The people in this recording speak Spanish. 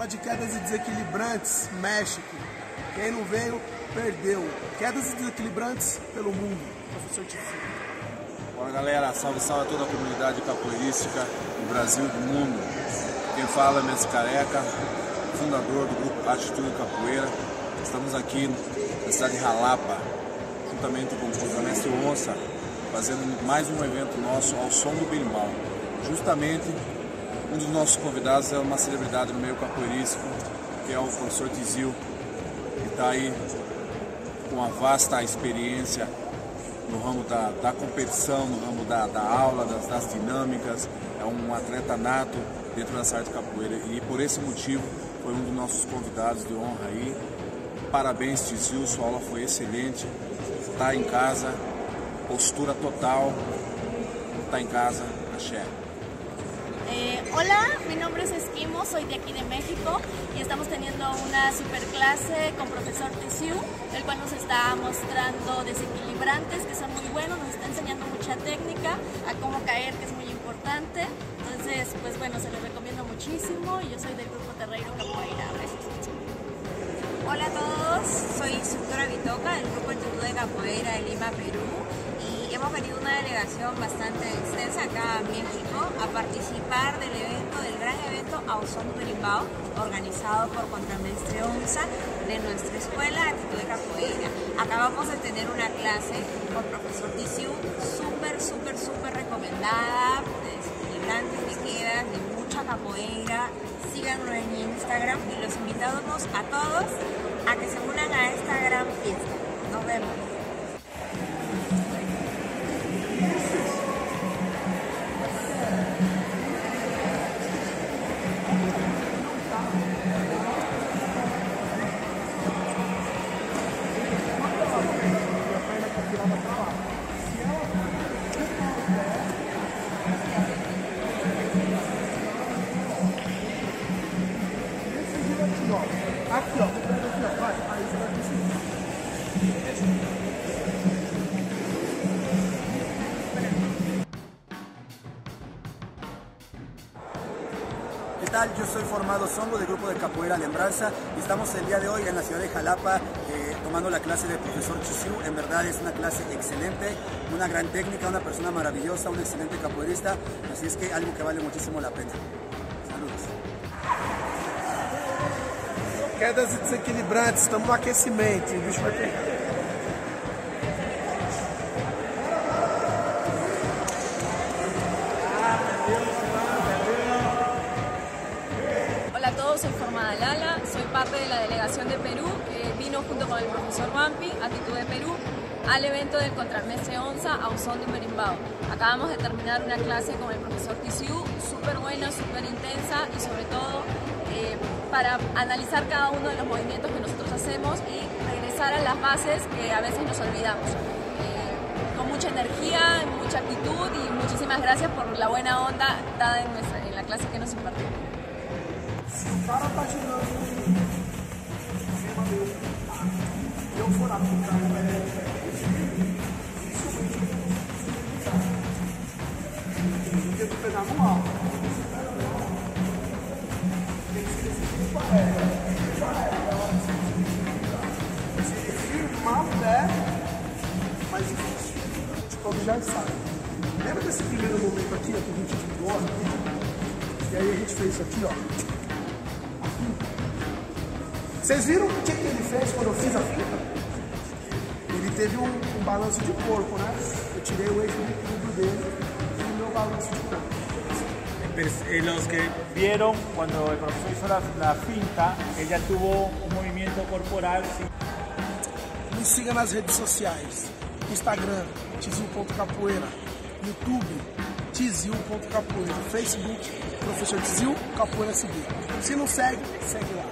Falar de quedas e desequilibrantes, México. Quem não veio, perdeu. Quedas e desequilibrantes pelo mundo. Professor Tizinho. Bora galera, salve salve a toda a comunidade capoeirística do Brasil e do mundo. Quem fala é Mestre Careca, fundador do grupo Atitude Capoeira. Estamos aqui na cidade de Jalapa, juntamente com o Mestre Onça, fazendo mais um evento nosso ao som do berimbau. Justamente um dos nossos convidados é uma celebridade no meio capoeirístico, que é o professor Tizil, que está aí com uma vasta experiência no ramo da, da competição, no ramo da, da aula, das, das, dinâmicas, é um atleta nato dentro dessa arte capoeira e por esse motivo foi um dos nossos convidados de honra aí. Parabéns, Tizil, sua aula foi excelente, está em casa, postura total, está en casa, axé. Eh, hola, mi nombre es Esquimo, soy de aquí de México y estamos teniendo una super clase con profesor Tessiu, el cual nos está mostrando desequilibrantes que son muy buenos, nos está enseñando mucha técnica, a cómo caer, que es muy importante. Entonces, pues bueno, se lo recomiendo muchísimo y yo soy del grupo Terreiro Capoeira. Hola a todos, soy instructora Bitoca del grupo Instituto de Capoeira de Lima, Perú y hemos venido una delegación bastante extensa acá a México a participar del evento, del gran evento Ausón Berimbao organizado por Contramestre Onza de nuestra escuela Actitud de Capoeira. Acabamos de tener una clase con profesor Tisiu, súper, súper, súper recomendada, de desequilibrantes de quedas, de mucha capoeira. Síganos en Instagram y los invitamos a todos a que se unan a esta gran fiesta. Nos vemos. ¿Qué tal? Yo soy formado Songo del grupo de Capoeira Lembranza y estamos el día de hoy en la ciudad de Jalapa eh, tomando la clase del profesor Chisiu. En verdad es una clase excelente, una gran técnica, una persona maravillosa, un excelente capoeirista, así es que algo que vale muchísimo la pena. Quedas desequilibrantes, estamos no aquecimento, o bicho vai pegar. A soy Formada Lala, soy parte de la delegación de Perú, que vino junto con el profesor Wampi, Actitud de Perú, al evento del Contramestre Onza Ausón de Berimbao. Acabamos de terminar una clase con el profesor Tisiu, súper buena, súper intensa y sobre todo eh, para analizar cada uno de los movimientos que nosotros hacemos y regresar a las bases que a veces nos olvidamos. Eh, con mucha energía, mucha actitud y muchísimas gracias por la buena onda dada en, en la clase que nos impartió. Firmar o pé, mais difícil. Como já sabe. Lembra desse primeiro momento aqui, ó, que a gente ficou aqui? E aí a gente fez isso aqui, ó. Vocês viram o que, que ele fez quando eu fiz a fita? Ele teve um, um balanço de corpo, né? Eu tirei o eixo do dele e o meu balanço de corpo. Eh, Los que vieron cuando el profesor hizo la, la finta, ella tuvo un movimiento corporal. Me siga nas redes sociais. Instagram, tizil.capoeira. YouTube, tizil.capoeira. Facebook, professor Tizil, Capoeira SB. Se não segue, segue lá.